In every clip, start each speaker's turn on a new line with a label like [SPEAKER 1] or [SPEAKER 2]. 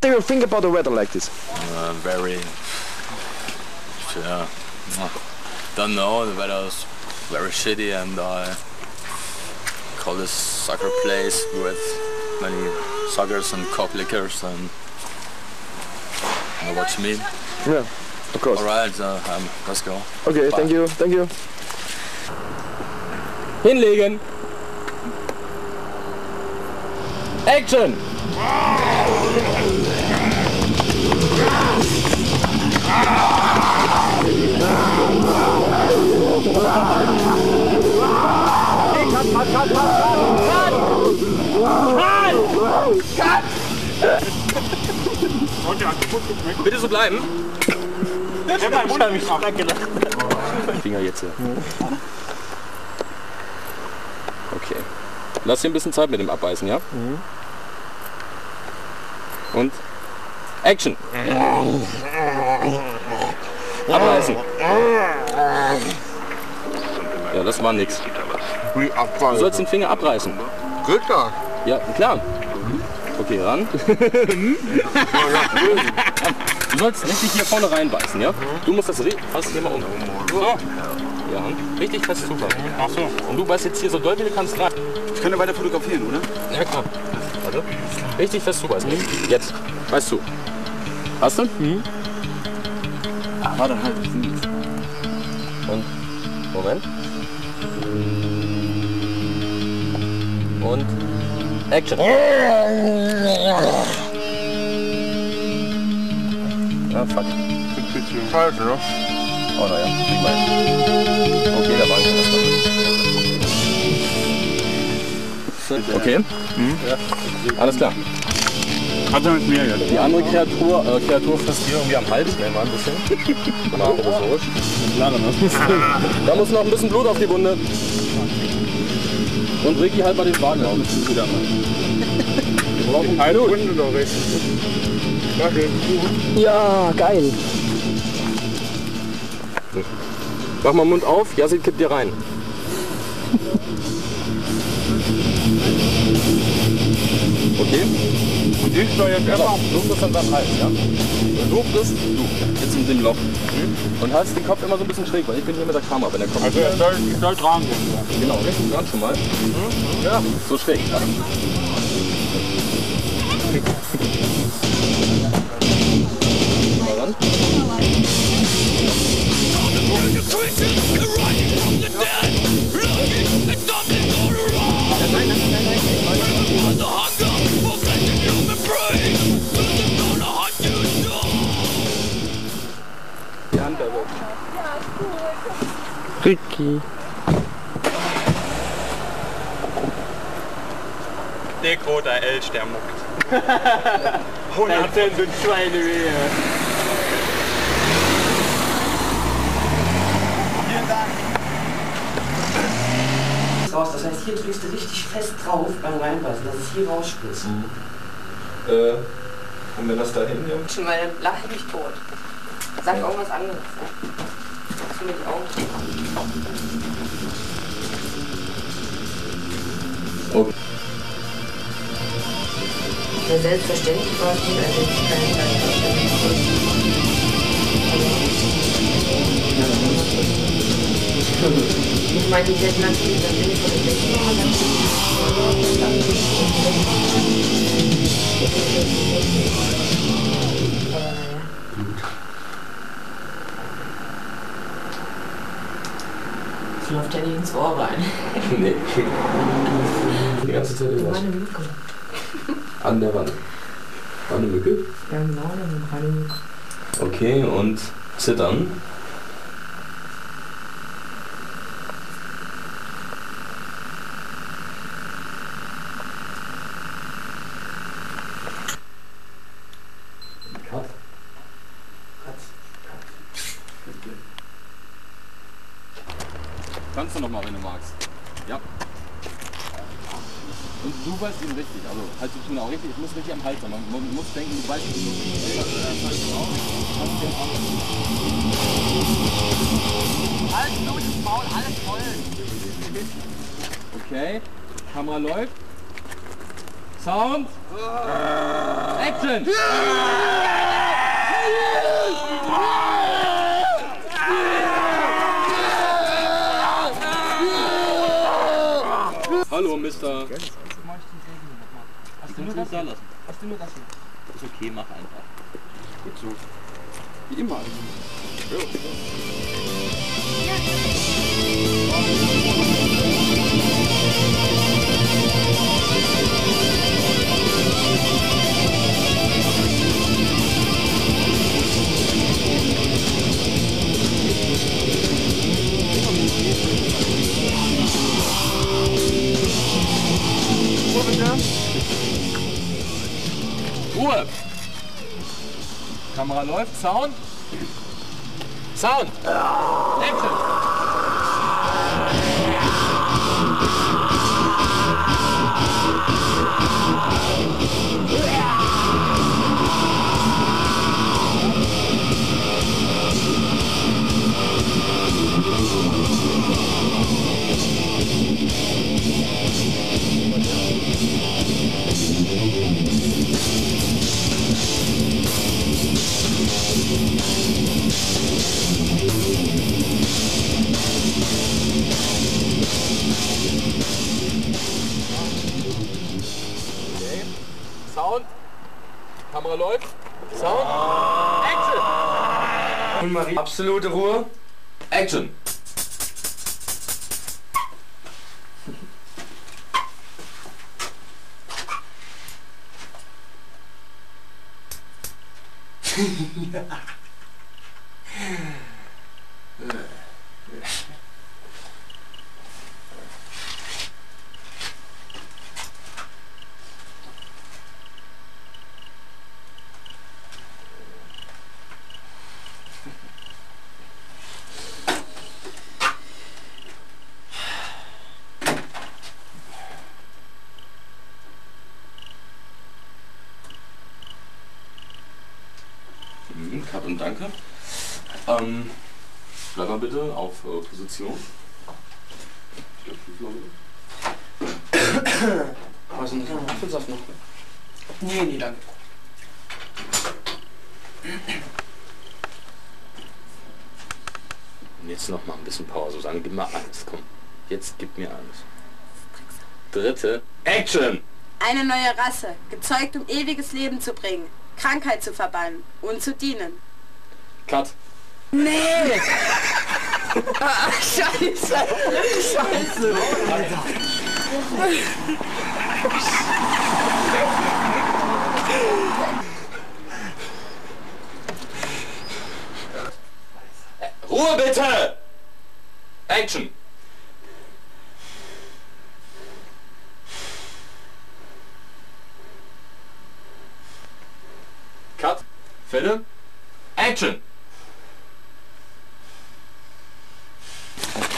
[SPEAKER 1] do you think about the weather like this?
[SPEAKER 2] Uh, very. Yeah. Don't know. The weather is very shitty, and I call this soccer place with many suckers and cock lickers, and you know what you mean.
[SPEAKER 1] Yeah, of course.
[SPEAKER 2] All right, uh, um, let's go.
[SPEAKER 1] Okay,
[SPEAKER 2] Bye.
[SPEAKER 1] thank you, thank you.
[SPEAKER 3] Hinlegen. Action. Bitte so bleiben. Finger jetzt hier. Okay. Lass dir ein bisschen Zeit mit dem Abbeißen, ja? Und Action! Abbeißen! Ja, das war nix.
[SPEAKER 4] Wie
[SPEAKER 3] Du
[SPEAKER 4] Abfall.
[SPEAKER 3] sollst den Finger abreißen.
[SPEAKER 4] Geht das?
[SPEAKER 3] Ja, klar. Okay, ran. Du sollst richtig hier vorne reinbeißen, ja? Du musst das fast hier mal um. So. Ja, richtig fest zupacken. Ach so. Und du beißt jetzt hier so doll wie du kannst rein.
[SPEAKER 4] Ich kann ja weiter fotografieren, oder?
[SPEAKER 3] Ja, klar. Warte. Richtig fest zubeißen. Jetzt. Weißt du. Hast du? Mhm.
[SPEAKER 4] Ah, warte, halt.
[SPEAKER 3] Und. Moment. Und. Action. Ah, fuck.
[SPEAKER 4] Scheiße, ne?
[SPEAKER 3] Oh, naja. Krieg mal hin. Okay, da war ich erstmal. Okay. Alles klar.
[SPEAKER 4] Hat er mit mir jetzt?
[SPEAKER 3] Die andere Kreatur, äh, Kreatur frisst hier irgendwie am Hals, ne, mal ein bisschen. Mal provisorisch. Da muss noch ein bisschen Blut auf die Wunde. Und Ricky halt mal den Wagen auf. Wieder mal. Wir brauchen
[SPEAKER 4] Eine Runde noch recht. Danke.
[SPEAKER 1] Ja, geil.
[SPEAKER 3] Mach mal Mund auf, Yasid kippt dir rein. Okay?
[SPEAKER 4] Und ich soll jetzt einfach...
[SPEAKER 3] du frisst dann beim Hals, ja? Du frisst, du, jetzt in dem Loch. Und hast den Kopf immer so ein bisschen schräg, weil ich bin hier mit der Kamera, wenn der Kopf...
[SPEAKER 4] Also ich soll, ich soll dran gehen.
[SPEAKER 3] Genau, richtig dran schon mal. Ja, so schräg. Ja. Mal ran.
[SPEAKER 1] Ricky.
[SPEAKER 5] Deko, der Elch, der muckt.
[SPEAKER 4] 100 Cent und Schweinewehe.
[SPEAKER 6] raus. Das heißt, hier drückst du richtig fest drauf beim Reinbeißen, dass es hier rausspritzt.
[SPEAKER 3] Äh, und wenn das da hin, ja.
[SPEAKER 6] Schon mal dann lach ich mich tot. Sag irgendwas anderes. Du Augen zu?
[SPEAKER 3] Okay.
[SPEAKER 6] Ja, selbstverständlich war es nicht, als ich keine Ich meine, die hätten natürlich das Ding von den Becken Das läuft ja nicht ins Ohr rein.
[SPEAKER 3] Nee. Die ganze Zeit irgendwas.
[SPEAKER 6] Meine Mücke.
[SPEAKER 3] An der Wand. War eine Mücke?
[SPEAKER 6] Ja, genau, dann eine Mücke.
[SPEAKER 3] Okay, und zittern. Cut. Kannst du noch mal, wenn du magst. Ja. Und du weißt ihn richtig, also halt Schiene auch richtig, es muss richtig am Hals sein. Man, man muss denken, du weißt ihn
[SPEAKER 5] Alles nur das Maul, alles voll.
[SPEAKER 3] Okay, Kamera läuft. Sound. Action. Mister. Hast du nur das da lassen? Hast du nur das Ist okay, mach einfach.
[SPEAKER 1] Gut so. Wie immer.
[SPEAKER 3] Ruhe. Läuft. Sound. Sound. Action. Kamera läuft. Sound. Action.
[SPEAKER 1] Absolute Ruhe.
[SPEAKER 3] Action. Mhm, Cut und danke. Ähm, bleib mal bitte auf äh, Position. Ich glaub, fünf noch bitte.
[SPEAKER 1] Was denn? Apfelsaft noch.
[SPEAKER 6] Nee, nee, danke.
[SPEAKER 3] Und jetzt noch mal ein bisschen Power, Susanne, gib mir alles, komm. Jetzt gib mir alles. Dritte, Action!
[SPEAKER 7] Eine neue Rasse, gezeugt um ewiges Leben zu bringen, Krankheit zu verbannen und zu dienen.
[SPEAKER 3] Cut.
[SPEAKER 7] Nee!
[SPEAKER 6] Scheiße! Scheiße!
[SPEAKER 3] Ruhe bitte! Action! Cut. Fälle. Action!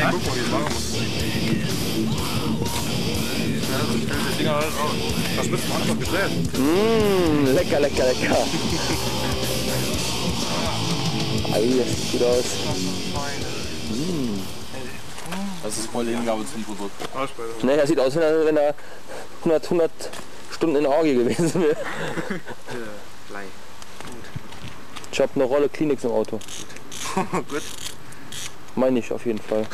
[SPEAKER 1] Fango. Mmh, lecker, lecker, lecker. Ei, das sieht gut aus.
[SPEAKER 3] Das ist voll Hingabe zum Produkt.
[SPEAKER 1] Ne, das sieht aus, wenn er, wenn er 100, 100 Stunden in der Orgie gewesen wäre. Ich habe eine Rolle Kleenex im Auto.
[SPEAKER 8] Gut.
[SPEAKER 1] Meine ich auf jeden Fall.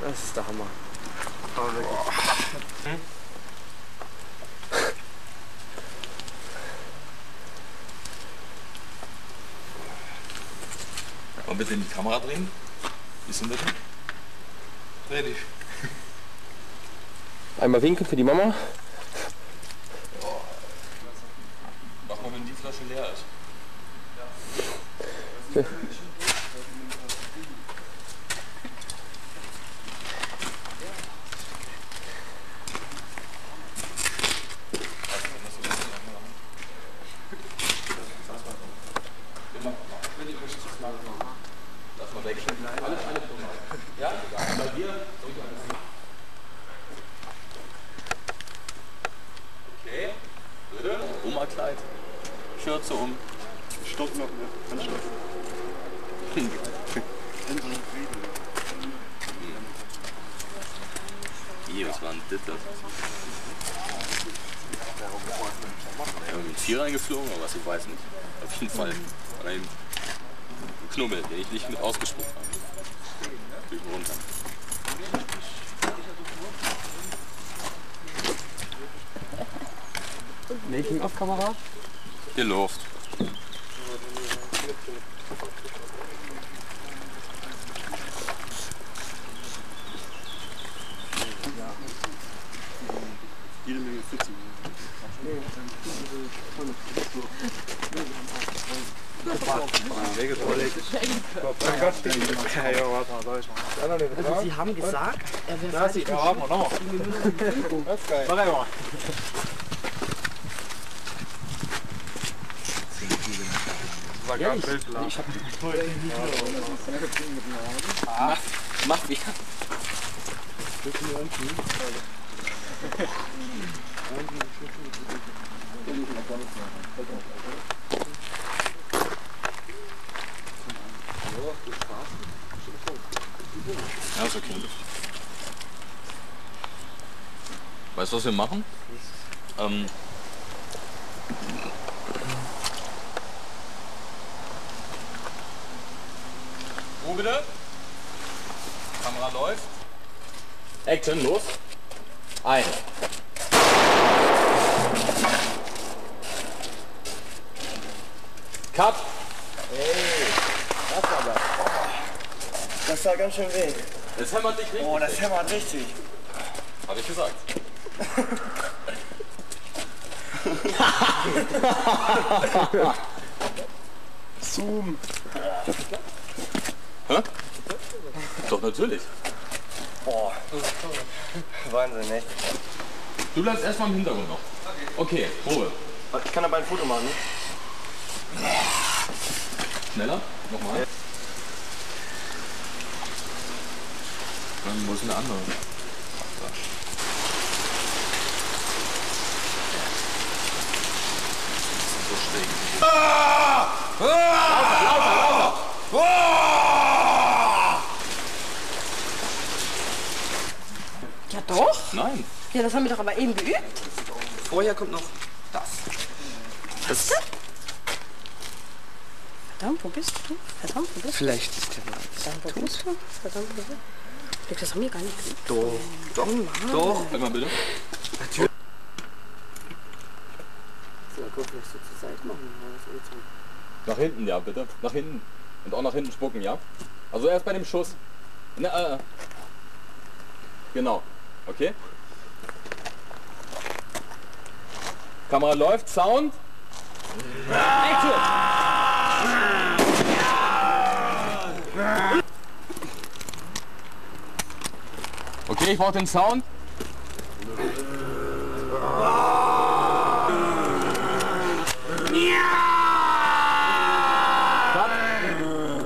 [SPEAKER 8] Das ist der Hammer. Aber wirklich.
[SPEAKER 3] Mal bitte in die Kamera drehen. Bisschen bitte.
[SPEAKER 8] Dreh dich.
[SPEAKER 1] Einmal winken für die Mama.
[SPEAKER 3] Mach mal, wenn die Flasche leer Okay. Oma-Kleid. Schürze um.
[SPEAKER 8] Stopp noch, ne? Anstopp.
[SPEAKER 3] Hier, was war denn das? da? Ja, mit Vier reingeflogen oder was, ich weiß nicht. Auf jeden Fall war ein Knummel, den ich nicht mit ausgespuckt habe. Drüben runter.
[SPEAKER 9] Making-of-Kamera?
[SPEAKER 3] Hier Luft.
[SPEAKER 8] Jede Menge Pfützen. Ja, ja, warte mal, da ist noch.
[SPEAKER 2] Also Sie haben gesagt, er wäre fertig.
[SPEAKER 8] Ja, mal, nochmal. Das ist geil. Warte mal. Das war gerade Bildplan. Ich hab
[SPEAKER 3] Mach wie. Ja, ist okay. Weißt du, was wir machen? Ähm, Wo bitte? Kamera läuft.
[SPEAKER 9] Action, los. Ein. Cut.
[SPEAKER 8] Das war ganz schön weh.
[SPEAKER 9] Das hämmert dich richtig.
[SPEAKER 8] Oh, das hämmert richtig.
[SPEAKER 9] Hab ich gesagt.
[SPEAKER 8] Zoom.
[SPEAKER 9] Doch, natürlich.
[SPEAKER 8] Boah. Wahnsinn, echt.
[SPEAKER 9] Du bleibst erstmal im Hintergrund noch. Okay, Probe.
[SPEAKER 8] Ich kann aber ein Foto machen, ne?
[SPEAKER 9] Schneller. Nochmal. Dann wo ist denn der andere?
[SPEAKER 3] so schräg.
[SPEAKER 10] Ja Ja, das haben wir doch aber eben geübt.
[SPEAKER 8] Vorher kommt noch das.
[SPEAKER 10] Was denn? Verdammt, wo bist du? Verdammt, wo bist du?
[SPEAKER 8] Vielleicht ist der
[SPEAKER 10] Verdammt, wo bist du? Verdammt, wo bist du? Das haben wir gar nicht geübt.
[SPEAKER 8] Doch. Doch. Doch.
[SPEAKER 3] Sag mal bitte.
[SPEAKER 2] So, guck nicht so zur Seite machen. Das ist zu-
[SPEAKER 9] Nach hinten, ja, bitte. Nach hinten. Und auch nach hinten spucken, ja? Also erst bei dem Schuss. Na, äh. Genau. Okay? Kamera läuft, Sound. Action! Okay, ich brauche den Sound.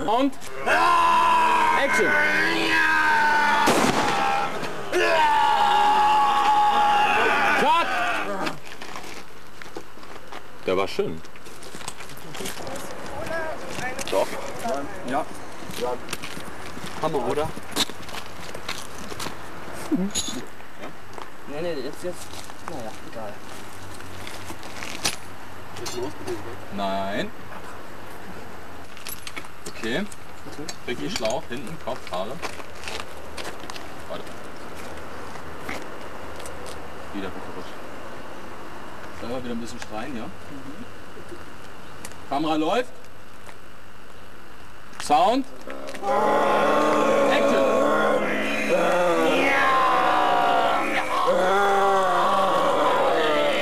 [SPEAKER 9] Und Action! Cut! Schön. Doch.
[SPEAKER 8] Ja. Hammer, oder?
[SPEAKER 2] Nee, nee, jetzt, jetzt. Naja, egal.
[SPEAKER 3] Nein. Okay. Ricky Schlauch, hinten, Kopf, Haare. Warte. Wieder verrutscht. Selber wieder ein bisschen schreien, ja? Kamera läuft. Sound. Action.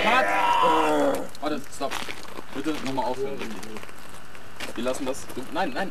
[SPEAKER 3] Cut. Warte, stopp. Bitte nochmal aufhören. Wir lassen das. Nein, nein.